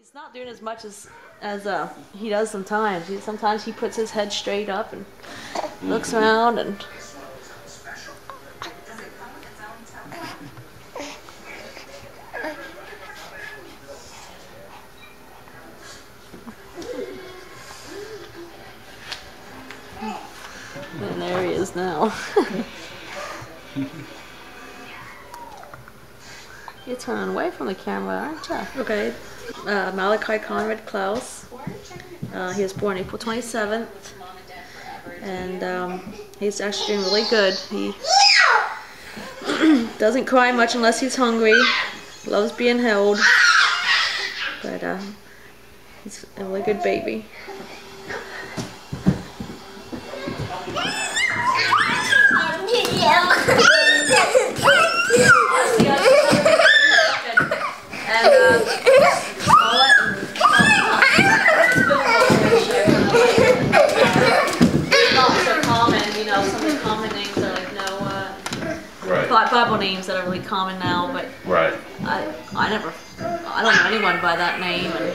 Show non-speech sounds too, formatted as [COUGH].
He's not doing as much as as uh, he does sometimes. He, sometimes he puts his head straight up and looks around and. And there he is now. [LAUGHS] You're turning away from the camera, aren't you? Okay. Uh, Malachi Conrad Clouse. Uh, he was born April 27th. And um, he's actually doing really good. He [CLEARS THROAT] doesn't cry much unless he's hungry. Loves being held. But uh, he's a really good baby. And uh, Paulette and It's not so common, you know, some of the common names are like Noah, Right. Bible names that are really common now, but Right. I, I never, I don't know anyone by that name, and